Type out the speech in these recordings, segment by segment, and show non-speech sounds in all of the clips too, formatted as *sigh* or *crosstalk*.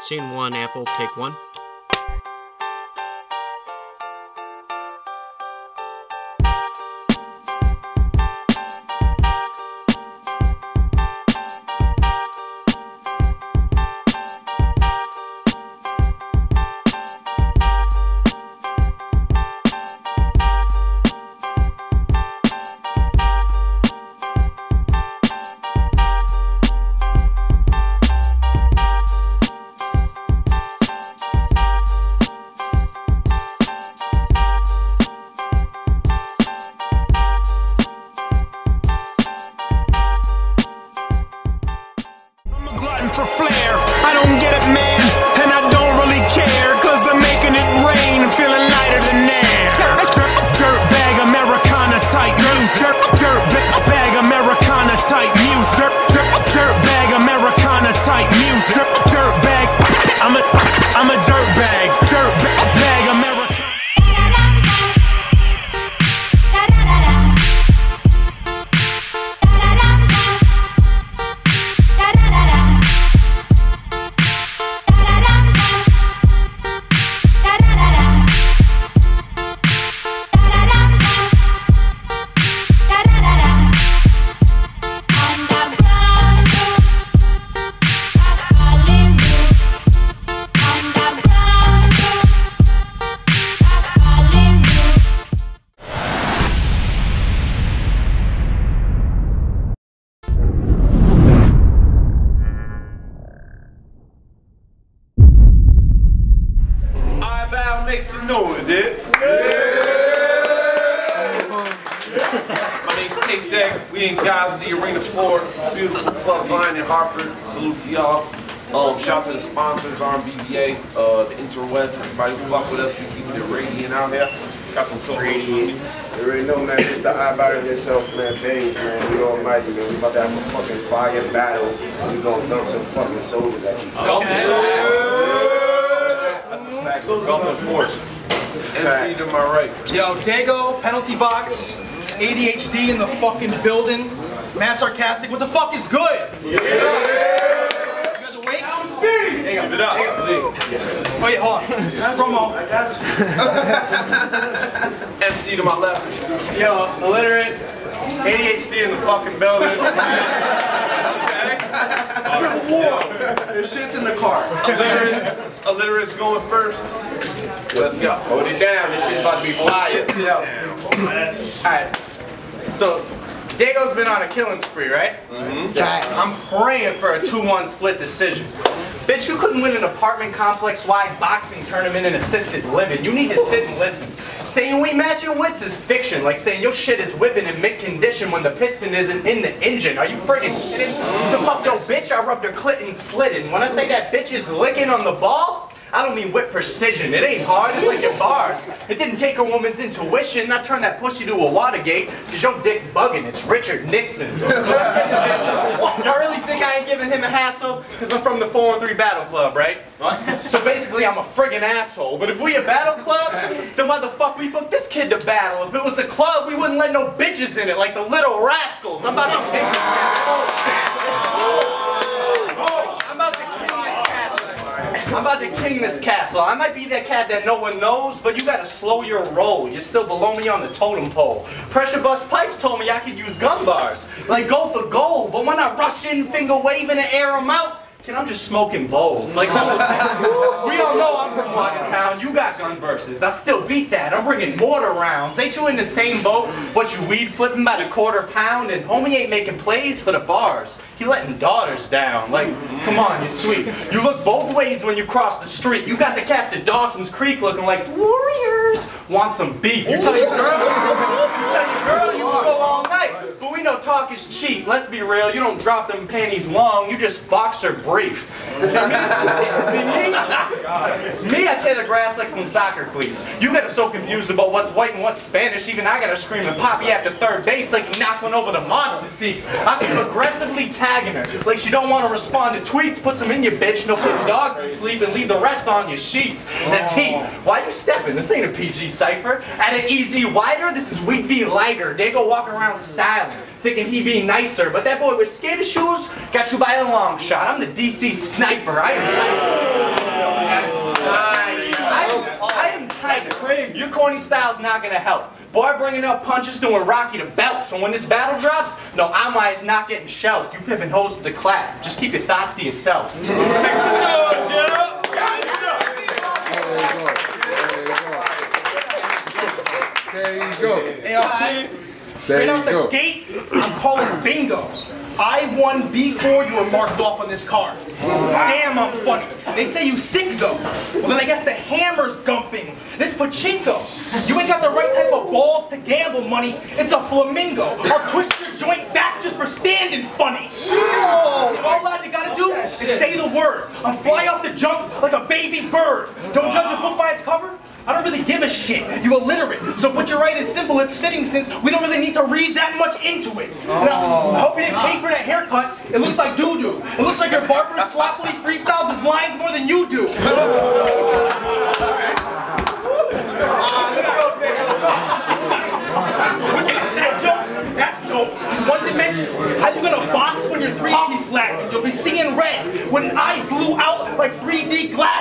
Scene one, Apple, take one. Radiant out. Got some clothes. You already know, man, it's the iBattle yourself, man, Bangs, man. We almighty, man. We about to have a fucking fire battle. We gonna dump some fucking soldiers at you. Gump That's a fact. Gump and force. MC to my right. Yo, Dego, penalty box, ADHD in the fucking building. Mad sarcastic. What the fuck is good? You guys awake? Give it up. Wait, hold on. Promo. *laughs* MC to my left. Yo, aLiterate, ADHD in the fucking building. *laughs* This shit's in the car. aLiterate, aLiterate's going first. Let's go. Hold it down. This shit's about to be fire. Alright, so Dego's been on a killing spree, right? Mm-hmm. I'm praying for a 2-1 split decision. Bitch, you couldn't win an apartment complex-wide boxing tournament in assisted living. You need to sit and listen. Saying we match your wits is fiction, like saying your shit is whipping in mid-condition when the piston isn't in the engine. Are you friggin' kidding? To fuck your bitch, I rubbed her clit and slitting. When I say that bitch is licking on the ball, I don't mean with precision. It ain't hard, it's like your bars. It didn't take a woman's intuition. I turned that pussy to a Watergate, cause your dick bugging. It's Richard Nixon. *laughs* I really think I ain't giving him a hassle, cause I'm from the 4 and 3 Battle Club, right? What? So basically, I'm a friggin' asshole. But if we a battle club, then why the fuck we booked this kid to battle? If it was a club, we wouldn't let no bitches in it, like the little rascals. I'm about to kick this I'm about to king this castle. I might be that cat that no one knows, but you gotta slow your roll. You're still below me on the totem pole. Pressure bust pipes told me I could use gun bars. Like go for gold, but when I rush in, finger waving and air 'em out, I'm just smoking bowls. Like, we all know I'm from Watertown. You got gun verses. I still beat that. I'm bringing mortar rounds. Ain't you in the same boat? What you weed flipping by the quarter pound? And homie ain't making plays for the bars. He letting daughters down. Like, come on, you're sweet. You look both ways when you cross the street. You got the cast at Dawson's Creek looking like warriors. Want some beef? You tell your girl. You tell your girl you can go all night. We know talk is cheap. Let's be real. You don't drop them panties long. You just box her brief. *laughs* See me? See me? Me, I tear the grass like some soccer cleats. You got us so confused about what's white and what's Spanish. Even I gotta scream and pop you after third base like you knock one over the monster seats. I keep aggressively tagging her like she don't want to respond to tweets. Put them in your bitch. No put dogs to sleep and leave the rest on your sheets. That's heat. Why you stepping? This ain't a PG cipher. At an easy wider, this is weak V lighter. They go walk around styling. Thinking he'd be nicer, but that boy with skater shoes got you by a long shot. I'm the DC sniper. I am tight. I am, tight. crazy. Your corny style's not gonna help. Boy, bringing up punches doing Rocky to belt. So when this battle drops, no, I'm is not getting shelved. You pimping hoes with the clap. Just keep your thoughts to yourself. *laughs* There you go. Hey, uh, There Straight out the go. gate, I'm calling bingo. I won before you were marked off on this card. Damn, I'm funny. They say you sick though. Well, then I guess the hammer's gumping. This pachinko. You ain't got the right type of balls to gamble money. It's a flamingo. I'll twist your joint back just for standing funny. All you gotta do is say the word. I'm fly off the jump like a baby bird. Don't judge a book by its cover. I don't really give a shit. You illiterate. So put your right is simple. It's fitting since we don't really need to read that much into it. Now, oh. I hope you didn't pay for that haircut. It looks like doo doo. It looks like your barber sloppily freestyles his lines more than you do. *laughs* that jokes, that's dope. One dimension. How you gonna box when you're three piece lacking? You'll be seeing red when I blew out like 3D glasses.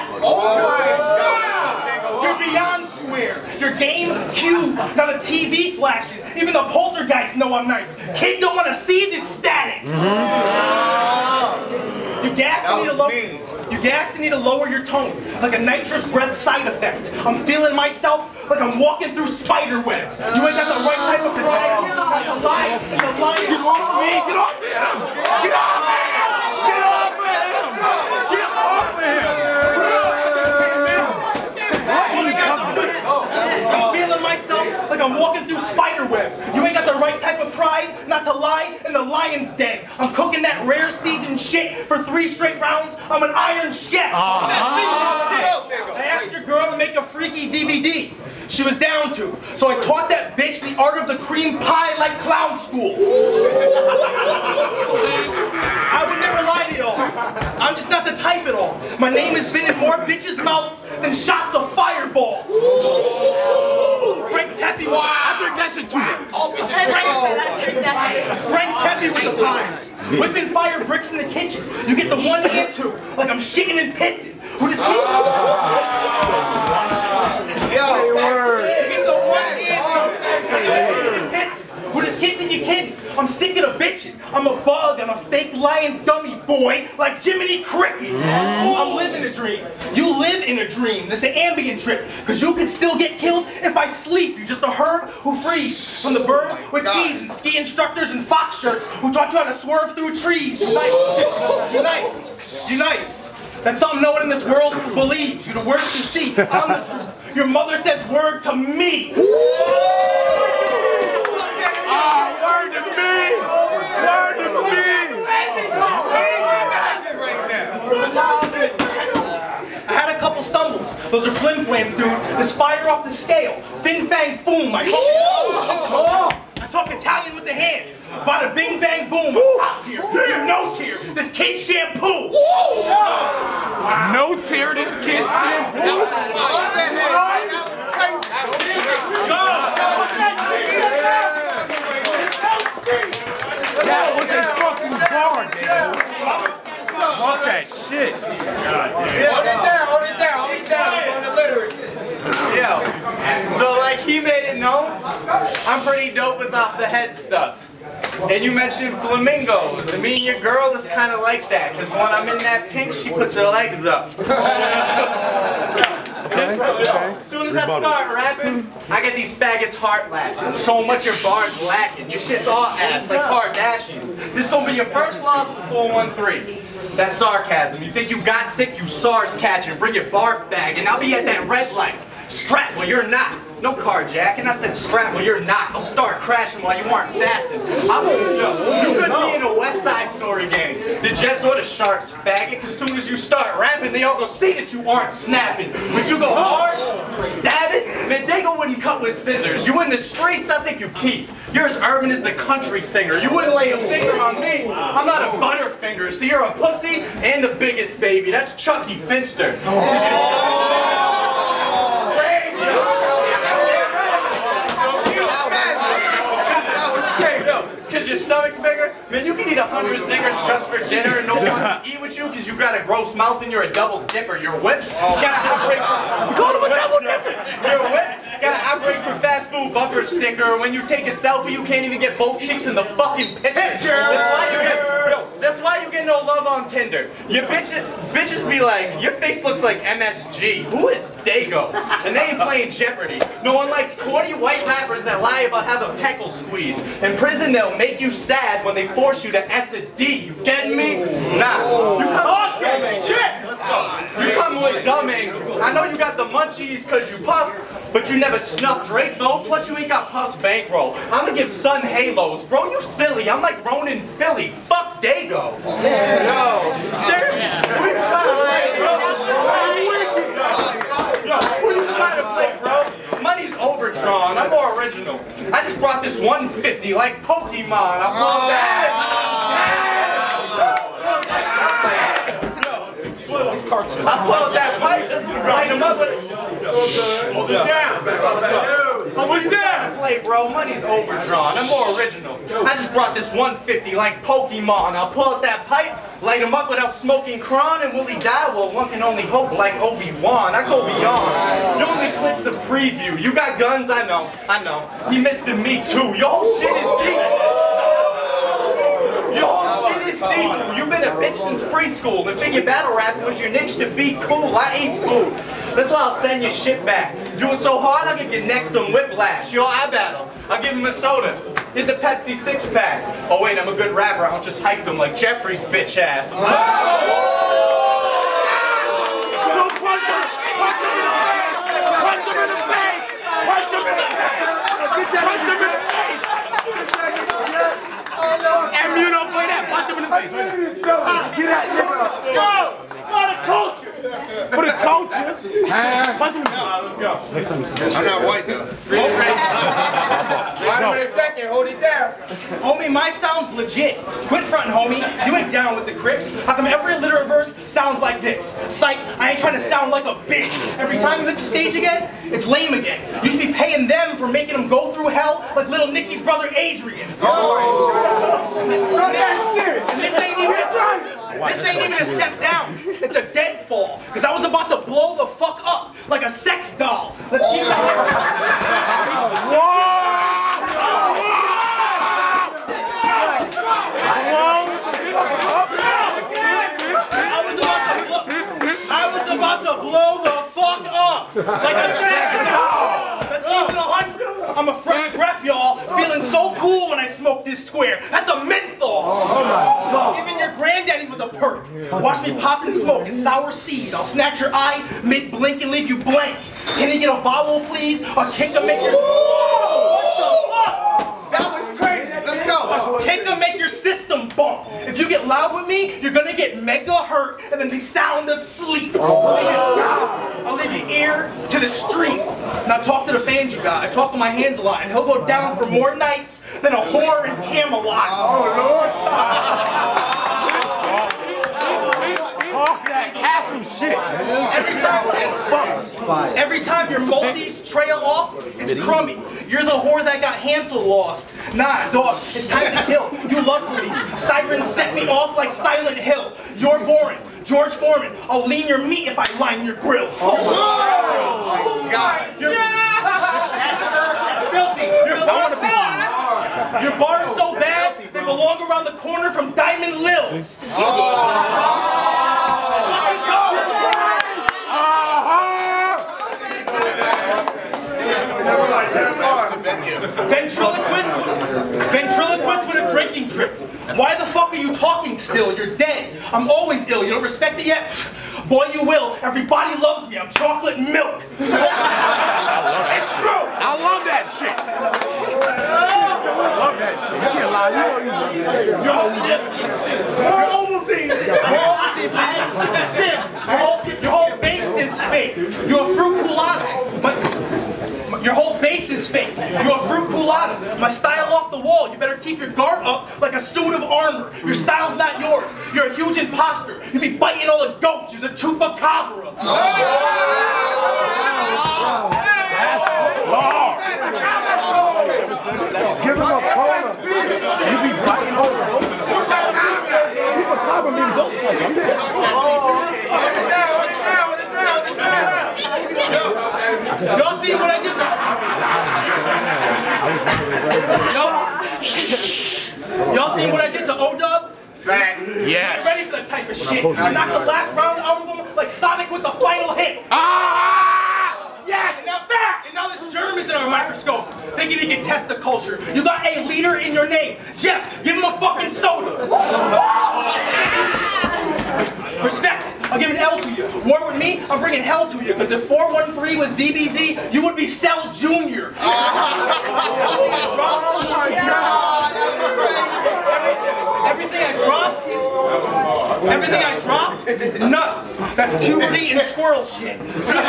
Square. Your game cube, not a TV flashing. Even the poltergeists know I'm nice. Kid don't want to see this static. Mm-hmm. You gassed need to lower. You gassed need to lower your tone, like a nitrous breath side effect. I'm feeling myself like I'm walking through spider webs. You ain't got the right type of pride. Not to lie, and the lie is off me. Get off me! Get off me! Get off me! Get off me! I'm walking through spider webs. You ain't got the right type of pride, not to lie, and the lion's dead. I'm cooking that rare seasoned shit for three straight rounds. I'm an iron chef. I asked your girl to make a freaky DVD. She was down to. So I taught that bitch the art of the cream pie like clown school. I would never lie to y'all. I'm just not the type at all. My name has been in more bitches' mouths than shots of fireball. Frank Pepe. I drink that shit too. Frank, Frank Pepe with the pies. Whipping fire bricks in the kitchen. You get the one and two, like I'm shitting and pissing. Who just Yo, you get the one and two, like I'm shitting and pissing. Who just kidding you kidding? I'm sick of the bitching. I'm a bug. I'm a fake lying dummy boy like Jiminy Cricket. I'm living a dream. You live in a dream. This is an ambient trip. Cause you could still get killed if I sleep. You're just a herb who frees from the birds with cheese and ski instructors and fox shirts who taught you how to swerve through trees. Unite. Unite. You nice. That's something no one in this world believes. You the worst you see. I'm the truth. Your mother says word to me. Word to me! Word to me! I had a couple stumbles. Those are flim flams, dude. This fire off the scale. Fin fang foom. I talk, I talk Italian with the hands. Bada bing bang boom. I'm top tier. You're no tier. This kid shampoo. No tear this kid That was a fucking bar, nigga. Fuck that shit. It down, hold it down, hold it down. It's on the literature. Yo, so like he made it known, I'm pretty dope with off the head stuff. And you mentioned flamingos, and me and your girl is kind of like that, because when I'm in that pink, she puts her legs up. *laughs* As soon as I start rapping, I get these faggots heart laps and show them what your bar's lacking. Your shit's all ass like Kardashians. This gonna be your first loss to 413. That's sarcasm. You think you got sick, you SARS catching. Bring your barf bag, and I'll be at that red light. Strap well, you're not. No carjacking. I said strap well, you're not. I'll start crashing while you aren't fastened. I won't know. You could be in a West Side Story gang. The Jets or the Sharks, faggot. Cause soon as you start rapping, they all go see that you aren't snapping. But you go hard, stab it. Man, Dego wouldn't cut with scissors. You in the streets, I think you Keith. You're as urban as the country singer. You wouldn't lay a finger on me. I'm not a butterfinger. So you're a pussy and the biggest baby. That's Chuckie Finster. You're stomach's bigger? Man, you can eat a hundred zingers just for dinner and no one wants to *laughs* eat with you because you got a gross mouth and you're a double dipper. Your whips got a outbreak for *laughs* Call him a double dipper. Your whips got an outbreak for fast food bumper sticker. When you take a selfie, you can't even get both cheeks in the fucking picture. That's why you get yo, that's why you get no love on Tinder. Your bitches bitches be like, your face looks like MSG. Who is Dego? And they ain't playing Jeopardy. No one likes corny white rappers that lie about how they'll tackle squeeze. In prison, they'll make you sad when they force you to S a D. You getting me? Nah. You oh. come shit. You come with dumb angles. I know you got the munchies because you puff, but you never snuff Drake though. Plus you ain't got Puff's bankroll. I'ma give Sun halos. Bro, you silly. I'm like Ronan Philly. Fuck Dego. Yo. Seriously? Who you trying to play, bro? Yo, who you trying to play, bro? Money's overdrawn. I'm more original. I just brought this 150 like Pokemon. I love that. I pulled that pipe, and light him up with Hold it down. Hold it down. Play, bro. Money's overdrawn. I'm more original. I just brought this 150 like Pokemon. I'll pull out that pipe, light him up without smoking cron, and will he die? Well, one can only hope like Obi-Wan. I go beyond. You only clips the preview. You got guns? I know. I know. He missed me too. Your whole shit is deep. Your whole shit is see-through. You've been a bitch since preschool and figure battle rapping was your niche to be cool. I ain't food. That's why I'll send your shit back. Do it so hard, I'll give your neck some whiplash. Yo, I battle. I'll give him a soda. Here's a Pepsi six pack. Oh wait, I'm a good rapper. I don't just hype them like Jeffrey's bitch ass. Let's go. And you don't play that. Punch him in the face. Get out. Go. What a culture. For the culture. Punch him in the face. Let's go. Next time. I'm not white though. Hold on a second, hold it down. Homie, my sound's legit. Quit frontin', homie. You ain't down with the Crips. How come every literal verse sounds like this? Psych, I ain't trying to sound like a bitch. Every time you hit the stage again, it's lame again. You should be paying them for making them go through hell like little Nicky's brother Adrian. that shit. And this ain't even this ain't even a step down. It's a dead fall. Cause I was about to blow the fuck up like a sex doll. Let's keep it. I was about to blow, I was about to blow the fuck up like a sex doll. Let's keep it a hundred. I'm a fresh breath, y'all. Feeling so cool when I smoke this square. That's a menthol. Oh, oh Even your granddaddy was a perk. Watch me pop and smoke. It's sour seed. I'll snatch your eye mid blink and leave you blank. Can you get a vowel, please? A kick to make your. That was crazy. Let's go. A kick to make your system bump. If you get loud with me, you're gonna get mega hurt and then be sound asleep. Oh, I'll leave your ear to the street. Now talk to the fans you got. I talk with my hands a lot, and he'll go down for more nights than a whore in Camelot. Oh, castle shit. Every time, every time your multis trail off, it's crummy. You're the whore that got Hansel lost. Nah, dog, it's time to kill. You love police. Sirens set me off like Silent Hill. You're boring. George Foreman, I'll lean your meat if I line your grill. Oh, my God. Oh You're, That's filthy. You're filthy. Your bar's so bad, they belong around the corner from Diamond Lil. Lil's. Fucking go. Ventriloquist with, ventriloquist with a drinking trip. Why the fuck are you talking still? You're dead. I'm always ill. You don't respect it yet? Boy, you will. Everybody loves me. I'm chocolate milk. it's true. I love that shit. I love that shit. You can't lie. You More Ovaltine. More Ovaltine, please. Skip. Your whole, your whole base is fake. You're a fruit culotta. Your whole base is fake. You're a fruit culotta. My style off the wall. You better keep your guard up like a suit of armor. Your style's not yours. You're a huge imposter. You be biting all the goats. You're a chupacabra. Give him a cola. You be biting cola. People talk about me dope like I'm there. Y'all see what I did to Yo, Y'all see what I did to O-Dub? Yes. Ready for that type of shit. I knocked the last round out of him like Sonic with the final hit. Ah! Yes! And now that! And now this germ is in our microscope, thinking he can test the culture. You got a leader in your name. Jeff, give him a fucking soda. Respect. I'll give an L to you. War with me, I'm bringing hell to you. Because if 413 was DBZ, you would be Cell Jr. Oh my God. Everything I drop, everything I drop, nuts. That's puberty and squirrel shit. See, everything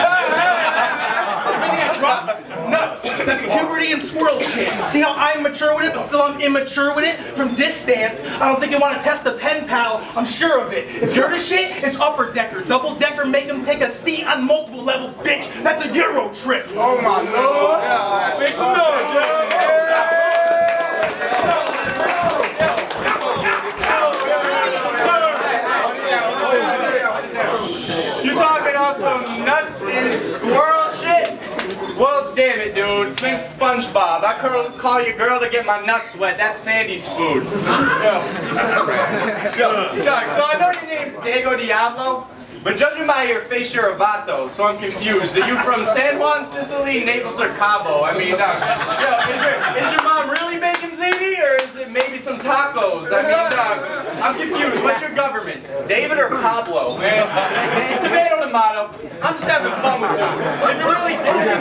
I drop, nuts. That's puberty and squirrel shit. See how I'm mature with it, but still I'm immature with it? From this stance, I don't think you want to test the pen pal. I'm sure of it. If you're the shit, it's upper decker. Double decker, make them take a seat on multiple levels, bitch. That's a Euro trip. Oh my Lord. Make some noise, yo. You talking on some nuts and squirrel shit? Well, damn it, Think SpongeBob. I call, call your girl to get my nuts wet. That's Sandy's food. Doug, so I know your name's Diego Diablo, but judging by your face, you're a vato, so I'm confused. Are you from San Juan, Sicily, Naples, or Cabo? I mean, Doug, yo, is your, is your mom really making ziti, or is it maybe some tacos? I mean, Doug, I'm confused. What's your government? David or Pablo? Tomato, tomato. I'm just having fun with dude. If you're really dipping,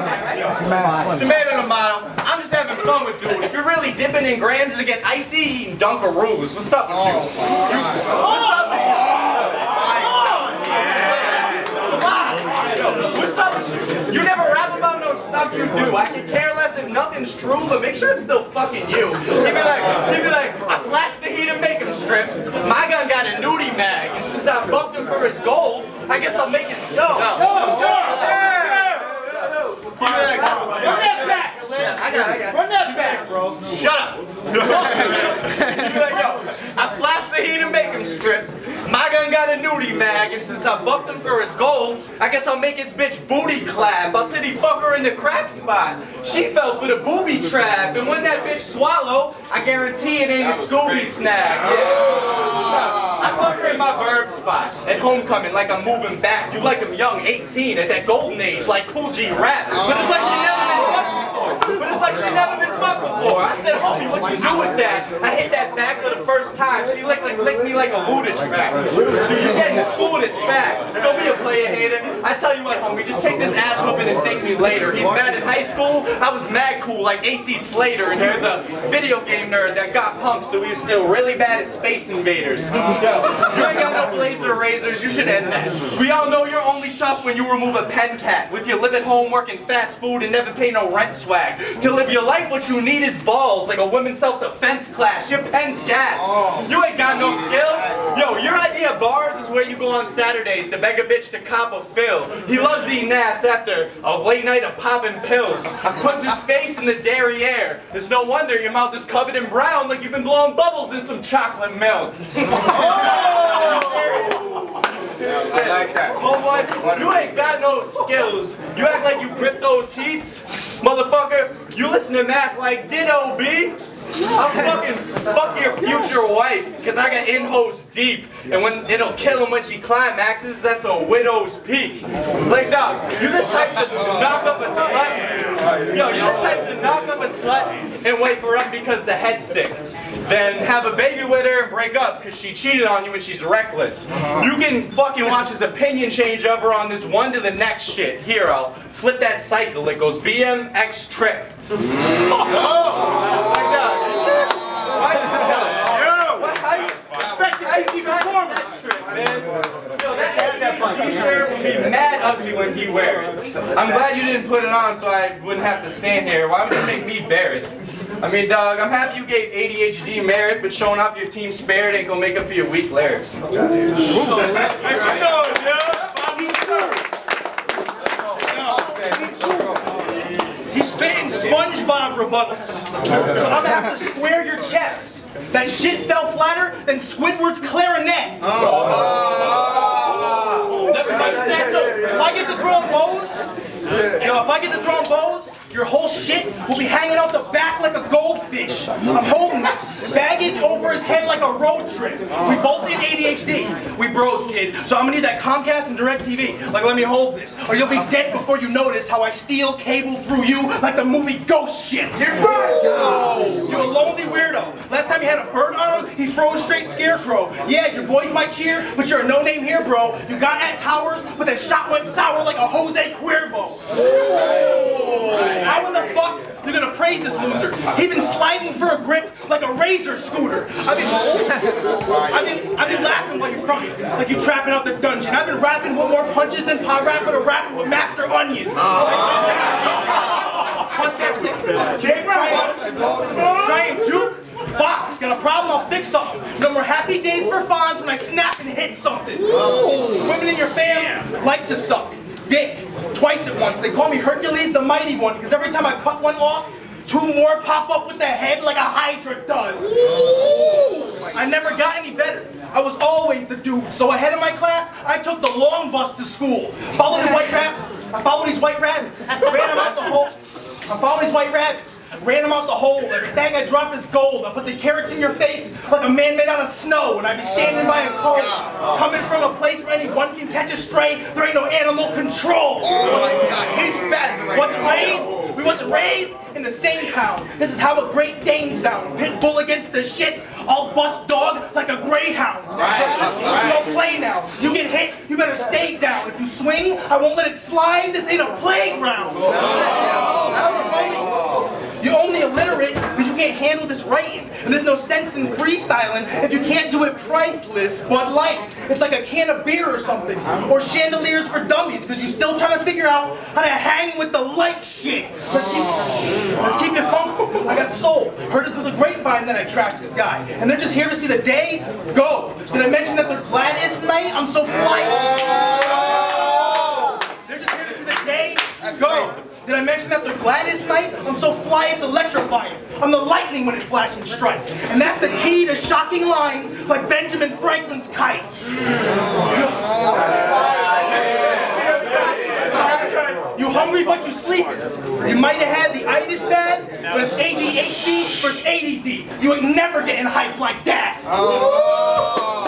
tomato, tomato. I'm just having fun with dude. If you're really dipping in grams to get icy, eating Dunkaroos. What's up with you? Oh. What's up with you? Come on. Yo, What's up with you? You never rap about no stuff you do. I can care less if nothing's true, but make sure it's still fucking you. He'd be like, he'd be like, I flashed the heat and make him strip. My gun got a nudie mag, and since I bucked him for his gold, I guess I'll make it. No, no, be like, Run that back. I got, it, I got. it. Run that back, bro. Shut up! He'd be like, yo, I flashed the heat and make him strip. My gun got a nudie mag, and since I bucked him for his gold, I guess I'll make his bitch booty clap. I'll titty fuck her in the crack spot. She fell for the booby trap, and when that bitch swallow, I guarantee it ain't a Scooby snack. Yeah. I fuck her in my verb spot at homecoming like I'm moving back. You like I'm young, 18, at that golden age, like Kool G Rap. But it's like she never been fucked before. But it's like she never been fucked before. I said, homie, what you do with that? I hit that back for the first time. She licked, like, licked me like a track. Dude, you getting schooled as fact. Don't be a player hater. I tell you what, homie, just take this ass whooping and thank me later. He's mad in high school. I was mad cool like AC Slater, and he was a video game nerd that got punked, so he was still really bad at Space Invaders. Yo, you ain't got no blades or razors. You should end that. We all know you're only tough when you remove a pen cap. With your live at home working fast food and never pay no rent swag. To live your life, what you need is balls, like a women's self-defense class. Your pen's gas. Oh. You ain't got no skills. Yo, your idea of bars is where you go on Saturdays to beg a bitch to cop a fill. He loves eating ass after a late night of popping pills. Puts his face in the derriere. It's no wonder your mouth is covered in brown like you've been blowing bubbles in some chocolate milk. *laughs* oh! I like that. Homeboy, you ain't got no skills. You act like you grip those heats. Motherfucker, you listen to math like Ditto B. I'll fucking fuck your future wife, cause I got in-host deep. And when it'll kill him when she climaxes, that's a widow's peak. It's like, dog, you the type to knock up a slut. Yo, you the type to knock up a slut and wait for her up because the head's sick. Then have a baby with her and break up because she cheated on you and she's reckless. You can fucking watch his opinion change over on this one to the next shit. Here, I'll flip that cycle. It goes BMX trip. Like *laughs* oh that. What? What height? Respect the height that trip, man. Yo, that t-shirt would be mad ugly when he wear it. I'm glad you didn't put it on so I wouldn't have to stand here. Why would you make me bear it? I mean, dog, I'm happy you gave ADHD merit, but showing off your team spirit ain't gonna make up for your weak lyrics. He's spitting SpongeBob rebuttals. So I'm gonna have to square your chest. That shit fell flatter than Squidward's clarinet. Never mind that, though. If I get throwing bows, yo, if I get throwing bows, your whole shit will be hanging out the back like a goldfish. I'm holding baggage over his head like a road trip. We both get ADHD. We bros, kid. So I'm gonna need that Comcast and DirecTV. Like, let me hold this, or you'll be dead before you notice how I steal cable through you like the movie Ghost shit. You're right. You a lonely weirdo. Last time you had a bird on him, he froze straight scarecrow. Yeah, your boys might cheer, but you're a no-name here, bro. You got at towers, but that shot went sour like a Jose Cuervo. How in the fuck you gonna praise this loser? He's been sliding for a grip like a razor scooter. I've been, I've been, I've been laughing while you're fronting, like you trapping out the dungeon. I've been rapping with more punches than PaRappa to rapping with Master Onion. Punch back quick. Can't try, and juke. Box, got a problem, I'll fix something. No more happy days for fawns when I snap and hit something. Women in your fam like to suck. Dick, twice at once. They call me Hercules the Mighty One because every time I cut one off, two more pop up with the head like a Hydra does. I never got any better. I was always the dude. So ahead of my class, I took the long bus to school. Followed the white rabbit. I followed these white rabbits. Ran them out the hole. I followed these white rabbits. Ran him out the hole. Everything I drop is gold. I put the carrots in your face like a man made out of snow. And I be standing by a code. Coming from a place where anyone can catch a stray, there ain't no animal control. Oh my God, He's fat. Wasn't raised, we wasn't raised in the same pound. This is how a Great Dane sound. Pit bull against the shit, I'll bust dog like a greyhound. You don't play now. You get hit, you better stay down. If you swing, I won't let it slide. This ain't a playground. Oh. You're only illiterate because you can't handle this writing. And there's no sense in freestyling if you can't do it priceless. Bud Light, it's like a can of beer or something. Or chandeliers for dummies because you're still trying to figure out how to hang with the light shit. Let's keep, let's keep it funky. I got soul. Heard it through the grapevine that I trashed this guy. And they're just here to see the day go. Did I mention that they're Gladys Knight? I'm so fly. That they're Gladys Knight? I'm so fly it's electrifying. I'm the lightning when it flash and strike. And that's the key to shocking lines like Benjamin Franklin's kite. You hungry but you sleeping. You might have had the itis bad, but it's ADHD versus ADD. You ain't never getting hype like that. Oh.